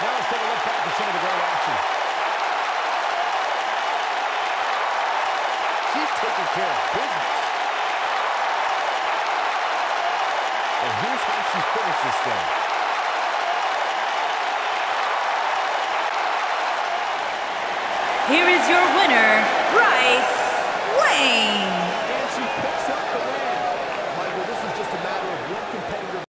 Now let's take a look back at some of the great action. She's taking care of business. And here's how she finished this thing. Here is your winner, Bryce Wayne.